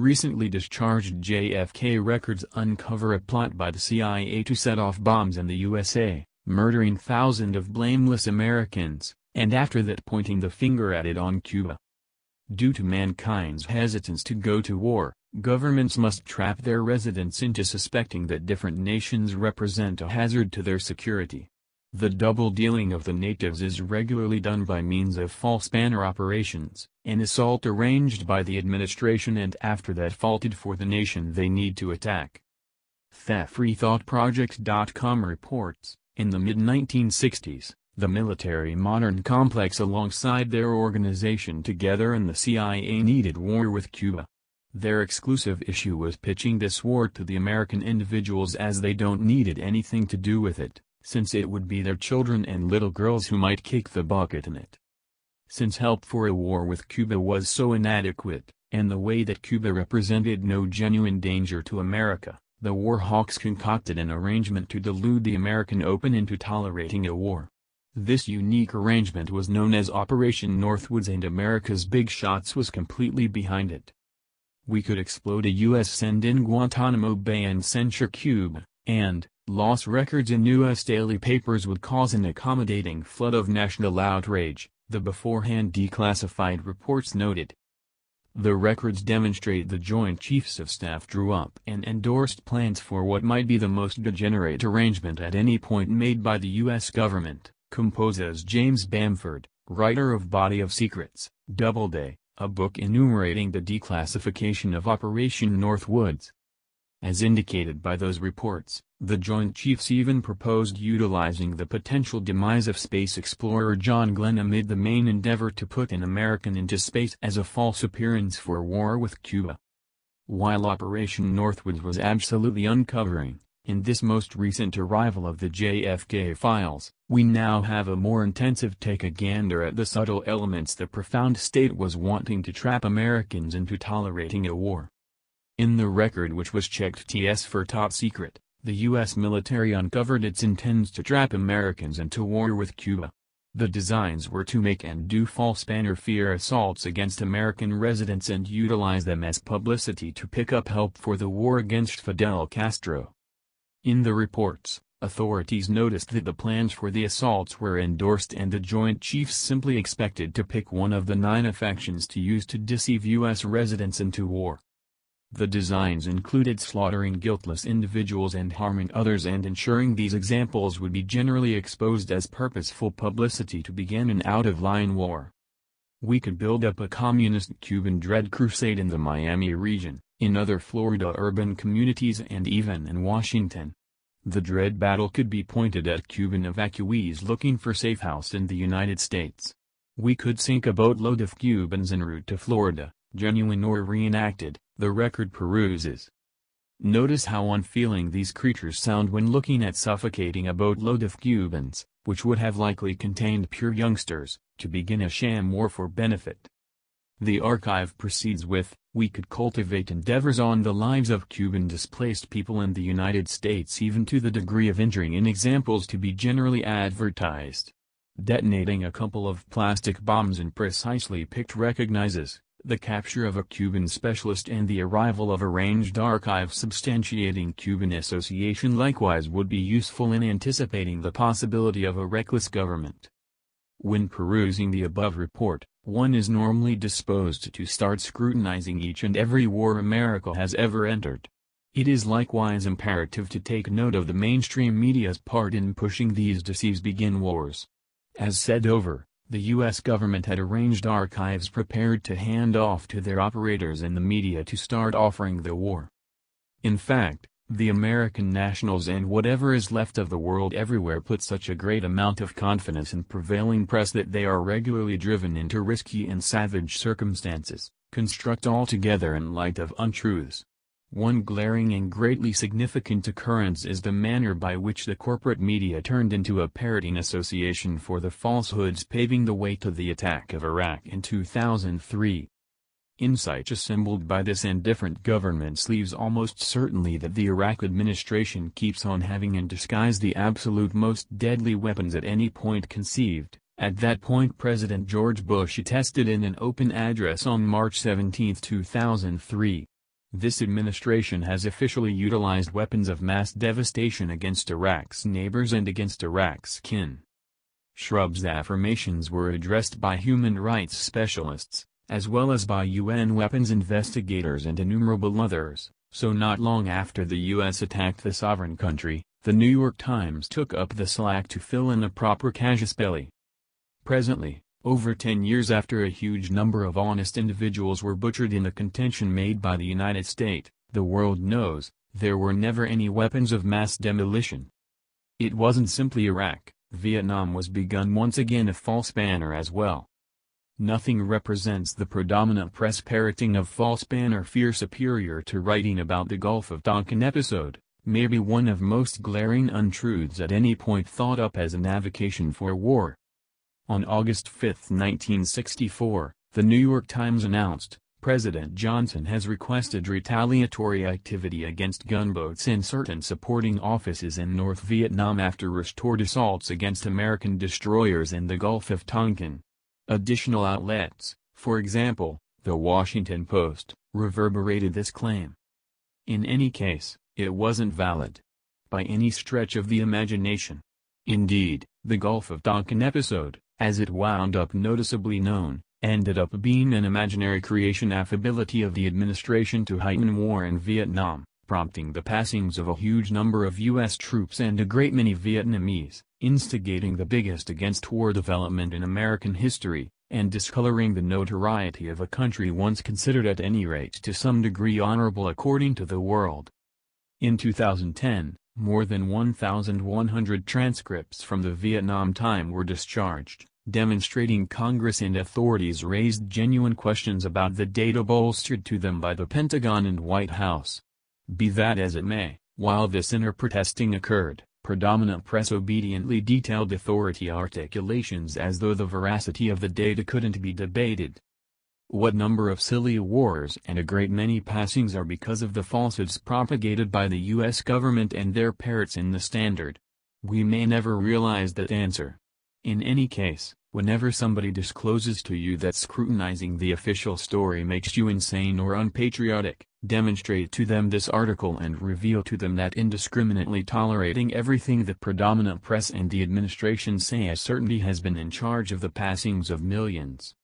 recently discharged JFK records uncover a plot by the CIA to set off bombs in the USA, murdering thousands of blameless Americans, and after that pointing the finger at it on Cuba. Due to mankind's hesitance to go to war, governments must trap their residents into suspecting that different nations represent a hazard to their security. The double dealing of the natives is regularly done by means of false banner operations, an assault arranged by the administration and after that faulted for the nation they need to attack. TheFreeThoughtProject.com reports, in the mid-1960s, the military modern complex alongside their organization together and the CIA needed war with Cuba. Their exclusive issue was pitching this war to the American individuals as they don't needed anything to do with it since it would be their children and little girls who might kick the bucket in it. Since help for a war with Cuba was so inadequate, and the way that Cuba represented no genuine danger to America, the war hawks concocted an arrangement to delude the American open into tolerating a war. This unique arrangement was known as Operation Northwoods and America's Big Shots was completely behind it. We could explode a U.S. send in Guantanamo Bay and censure Cuba, and, Loss records in U.S. daily papers would cause an accommodating flood of national outrage, the beforehand declassified reports noted. The records demonstrate the Joint Chiefs of Staff drew up and endorsed plans for what might be the most degenerate arrangement at any point made by the U.S. government, composes James Bamford, writer of Body of Secrets, Doubleday, a book enumerating the declassification of Operation Northwoods. As indicated by those reports, the Joint Chiefs even proposed utilizing the potential demise of space explorer John Glenn amid the main endeavor to put an American into space as a false appearance for war with Cuba. While Operation Northwoods was absolutely uncovering, in this most recent arrival of the JFK files, we now have a more intensive take a gander at the subtle elements the profound state was wanting to trap Americans into tolerating a war. In the record which was checked TS for top secret, the U.S. military uncovered its intends to trap Americans into war with Cuba. The designs were to make and do false banner fear assaults against American residents and utilize them as publicity to pick up help for the war against Fidel Castro. In the reports, authorities noticed that the plans for the assaults were endorsed and the Joint Chiefs simply expected to pick one of the nine factions to use to deceive U.S. residents into war. The designs included slaughtering guiltless individuals and harming others and ensuring these examples would be generally exposed as purposeful publicity to begin an out-of-line war. We could build up a communist Cuban dread crusade in the Miami region, in other Florida urban communities and even in Washington. The dread battle could be pointed at Cuban evacuees looking for safe house in the United States. We could sink a boatload of Cubans en route to Florida, genuine or reenacted, the record peruses. Notice how unfeeling these creatures sound when looking at suffocating a boatload of Cubans, which would have likely contained pure youngsters, to begin a sham war for benefit. The archive proceeds with, we could cultivate endeavors on the lives of Cuban displaced people in the United States even to the degree of injuring in examples to be generally advertised. Detonating a couple of plastic bombs in precisely picked recognizes, the capture of a Cuban specialist and the arrival of arranged archives substantiating Cuban association likewise would be useful in anticipating the possibility of a reckless government. When perusing the above report, one is normally disposed to start scrutinizing each and every war America has ever entered. It is likewise imperative to take note of the mainstream media's part in pushing these deceives begin wars. As said over, the U.S. government had arranged archives prepared to hand off to their operators in the media to start offering the war. In fact, the American nationals and whatever is left of the world everywhere put such a great amount of confidence in prevailing press that they are regularly driven into risky and savage circumstances, construct altogether in light of untruths, one glaring and greatly significant occurrence is the manner by which the corporate media turned into a parroting association for the falsehoods paving the way to the attack of Iraq in 2003. Insight assembled by this and different governments leaves almost certainly that the Iraq administration keeps on having in disguise the absolute most deadly weapons at any point conceived. At that point President George Bush attested in an open address on March 17, 2003. This administration has officially utilized weapons of mass devastation against Iraq's neighbors and against Iraq's kin. Shrub's affirmations were addressed by human rights specialists, as well as by UN weapons investigators and innumerable others, so not long after the U.S. attacked the sovereign country, the New York Times took up the slack to fill in a proper casus belli. Presently, over 10 years after a huge number of honest individuals were butchered in the contention made by the United States, the world knows, there were never any weapons of mass demolition. It wasn't simply Iraq, Vietnam was begun once again a false banner as well. Nothing represents the predominant press parroting of false banner fear superior to writing about the Gulf of Tonkin episode, maybe one of most glaring untruths at any point thought up as an avocation for war. On August 5, 1964, the New York Times announced, President Johnson has requested retaliatory activity against gunboats in certain supporting offices in North Vietnam after restored assaults against American destroyers in the Gulf of Tonkin. Additional outlets, for example, The Washington Post, reverberated this claim. In any case, it wasn't valid. By any stretch of the imagination. Indeed, the Gulf of Tonkin episode, as it wound up noticeably known, ended up being an imaginary creation affability of the administration to heighten war in Vietnam, prompting the passings of a huge number of U.S. troops and a great many Vietnamese, instigating the biggest against-war development in American history, and discoloring the notoriety of a country once considered at any rate to some degree honorable according to the world. In 2010, more than 1,100 transcripts from the Vietnam time were discharged, demonstrating Congress and authorities raised genuine questions about the data bolstered to them by the Pentagon and White House. Be that as it may, while this inner protesting occurred, predominant press obediently detailed authority articulations as though the veracity of the data couldn't be debated. What number of silly wars and a great many passings are because of the falsehoods propagated by the U.S. government and their parrots in the Standard? We may never realize that answer. In any case, whenever somebody discloses to you that scrutinizing the official story makes you insane or unpatriotic, demonstrate to them this article and reveal to them that indiscriminately tolerating everything the predominant press and the administration say as certainty has been in charge of the passings of millions.